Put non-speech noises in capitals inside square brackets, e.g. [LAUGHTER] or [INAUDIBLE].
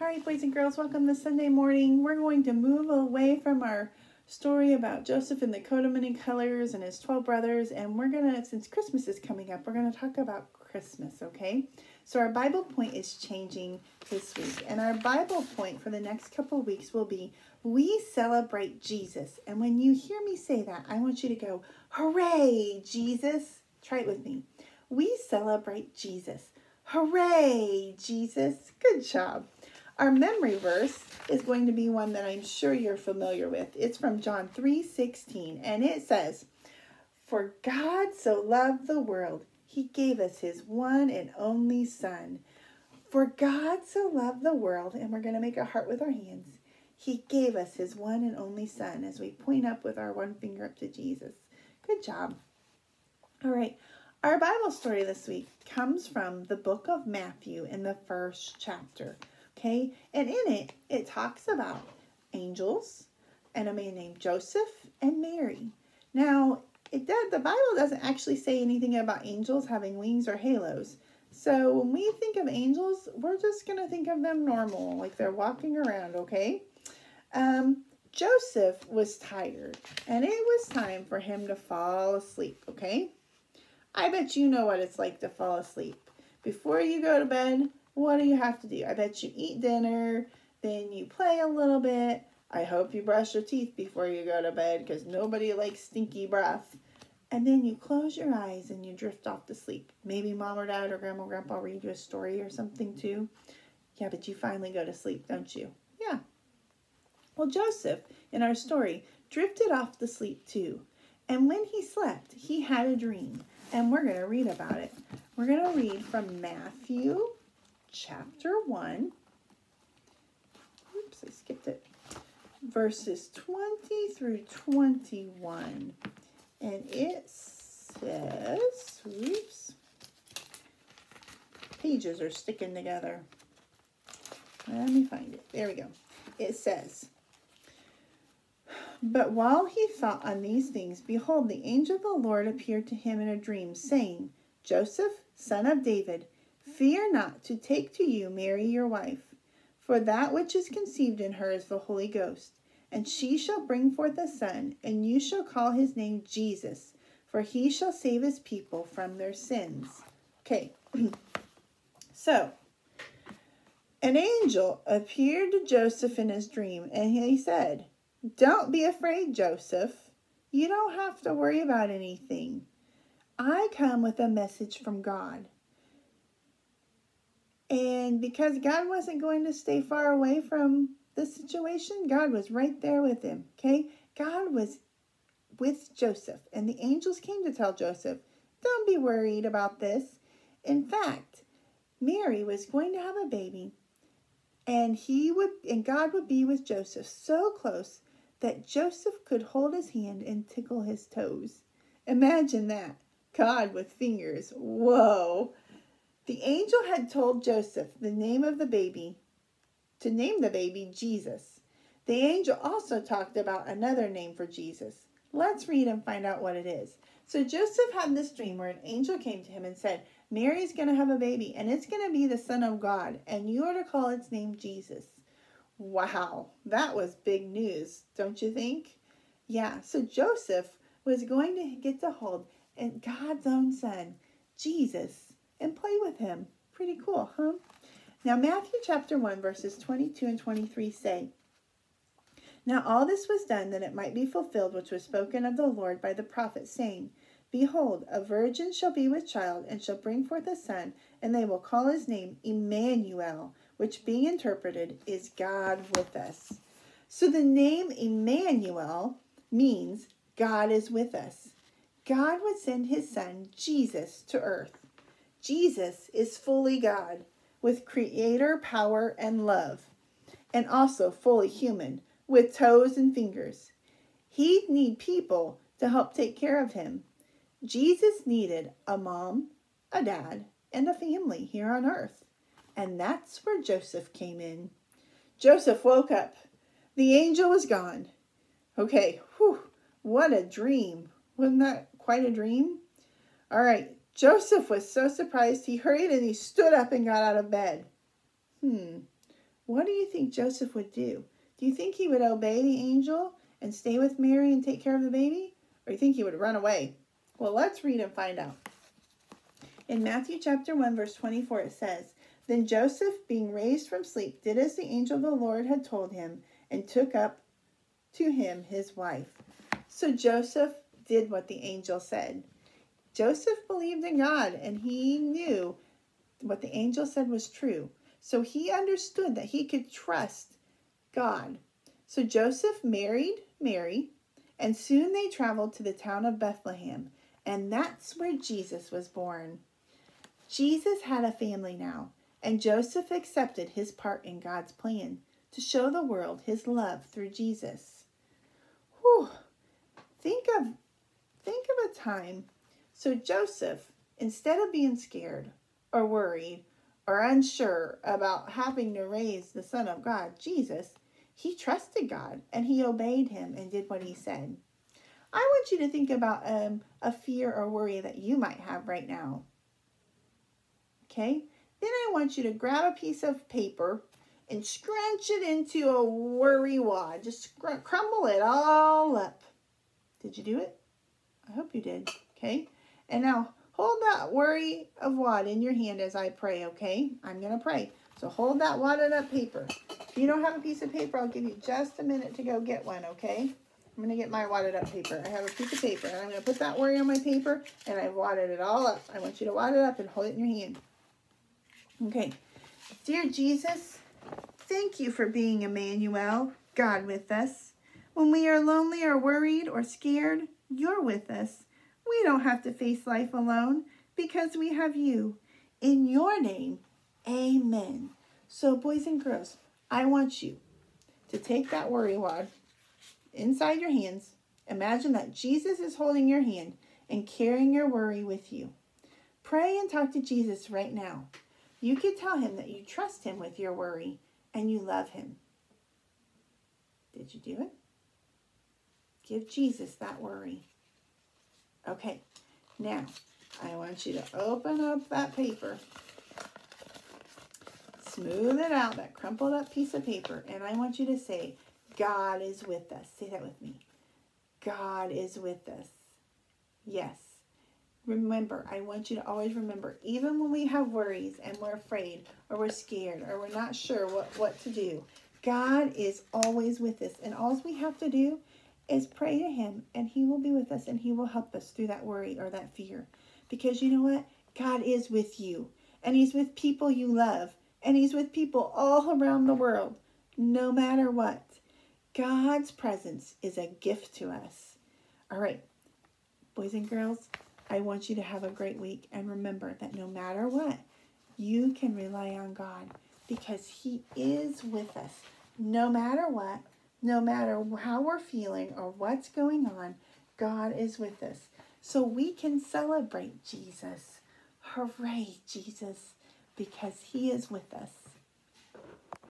All right, boys and girls, welcome this Sunday morning. We're going to move away from our story about Joseph and the coat of many colors and his 12 brothers, and we're going to, since Christmas is coming up, we're going to talk about Christmas, okay? So our Bible point is changing this week, and our Bible point for the next couple weeks will be We celebrate Jesus. And when you hear me say that, I want you to go, Hooray, Jesus! Try it with me. We celebrate Jesus. Hooray, Jesus! Good job. Our memory verse is going to be one that I'm sure you're familiar with. It's from John 3:16 and it says, "For God so loved the world, he gave us his one and only son. For God so loved the world, and we're going to make a heart with our hands. He gave us his one and only son as we point up with our one finger up to Jesus. Good job. All right. Our Bible story this week comes from the book of Matthew in the first chapter. Okay, and in it, it talks about angels and a man named Joseph and Mary. Now, it does, the Bible doesn't actually say anything about angels having wings or halos. So when we think of angels, we're just going to think of them normal, like they're walking around, okay? Um, Joseph was tired, and it was time for him to fall asleep, okay? I bet you know what it's like to fall asleep. Before you go to bed, what do you have to do? I bet you eat dinner, then you play a little bit. I hope you brush your teeth before you go to bed because nobody likes stinky breath. And then you close your eyes and you drift off to sleep. Maybe mom or dad or grandma or grandpa read you a story or something too. Yeah, but you finally go to sleep, don't you? Yeah. Well, Joseph, in our story, drifted off to sleep too. And when he slept, he had a dream and we're going to read about it. We're going to read from Matthew chapter 1. Oops, I skipped it. Verses 20 through 21. And it says, oops, pages are sticking together. Let me find it. There we go. It says, but while he thought on these things, behold, the angel of the Lord appeared to him in a dream, saying, Joseph, son of David, fear not to take to you Mary your wife, for that which is conceived in her is the Holy Ghost. And she shall bring forth a son, and you shall call his name Jesus, for he shall save his people from their sins. Okay, [CLEARS THROAT] so an angel appeared to Joseph in his dream, and he said, don't be afraid, Joseph. You don't have to worry about anything. I come with a message from God. And because God wasn't going to stay far away from the situation, God was right there with him. Okay? God was with Joseph. And the angels came to tell Joseph, don't be worried about this. In fact, Mary was going to have a baby and he would and God would be with Joseph so close that Joseph could hold his hand and tickle his toes. Imagine that. God with fingers. Whoa. The angel had told Joseph the name of the baby, to name the baby Jesus. The angel also talked about another name for Jesus. Let's read and find out what it is. So Joseph had this dream where an angel came to him and said, Mary's going to have a baby, and it's going to be the Son of God, and you are to call its name Jesus. Wow, that was big news, don't you think? Yeah, so Joseph was going to get to hold God's own son, Jesus, and play with him. Pretty cool, huh? Now, Matthew chapter 1, verses 22 and 23 say, Now all this was done that it might be fulfilled which was spoken of the Lord by the prophet, saying, Behold, a virgin shall be with child, and shall bring forth a son, and they will call his name Emmanuel, which being interpreted is God with us. So the name Emmanuel means God is with us. God would send his son, Jesus, to earth. Jesus is fully God with creator power and love, and also fully human with toes and fingers. He'd need people to help take care of him. Jesus needed a mom, a dad, and a family here on earth. And that's where Joseph came in. Joseph woke up. The angel was gone. Okay, whew, what a dream. Wasn't that quite a dream? All right, Joseph was so surprised he hurried and he stood up and got out of bed. Hmm, what do you think Joseph would do? Do you think he would obey the angel and stay with Mary and take care of the baby? Or do you think he would run away? Well, let's read and find out. In Matthew chapter 1, verse 24, it says, Then Joseph, being raised from sleep, did as the angel of the Lord had told him, and took up to him his wife. So Joseph did what the angel said. Joseph believed in God, and he knew what the angel said was true. So he understood that he could trust God. So Joseph married Mary, and soon they traveled to the town of Bethlehem, and that's where Jesus was born. Jesus had a family now, and Joseph accepted his part in God's plan to show the world his love through Jesus. Whew. Think of think of a time. So Joseph, instead of being scared or worried or unsure about having to raise the Son of God, Jesus, he trusted God and he obeyed him and did what he said. I want you to think about um, a fear or worry that you might have right now. Okay? Then I want you to grab a piece of paper and scrunch it into a worry wad. Just crumble it all up. Did you do it? I hope you did. Okay? And now hold that worry of wad in your hand as I pray, okay? I'm going to pray. So hold that wadded up paper. If you don't have a piece of paper, I'll give you just a minute to go get one, okay? I'm going to get my wadded up paper. I have a piece of paper, and I'm going to put that worry on my paper, and I've wadded it all up. I want you to wad it up and hold it in your hand. Okay. Dear Jesus, thank you for being Emmanuel, God with us. When we are lonely or worried or scared, you're with us. We don't have to face life alone because we have you. In your name, amen. So, boys and girls, I want you to take that worry wad inside your hands. Imagine that Jesus is holding your hand and carrying your worry with you. Pray and talk to Jesus right now. You could tell him that you trust him with your worry and you love him. Did you do it? Give Jesus that worry. Okay, now I want you to open up that paper. Smooth it out, that crumpled up piece of paper, and I want you to say, God is with us. Say that with me. God is with us. Yes. Remember, I want you to always remember, even when we have worries and we're afraid or we're scared or we're not sure what, what to do, God is always with us. And all we have to do is pray to Him and He will be with us and He will help us through that worry or that fear. Because you know what? God is with you and He's with people you love and He's with people all around the world, no matter what. God's presence is a gift to us. All right, boys and girls, I want you to have a great week and remember that no matter what, you can rely on God because He is with us. No matter what, no matter how we're feeling or what's going on, God is with us. So we can celebrate Jesus. Hooray, Jesus, because He is with us.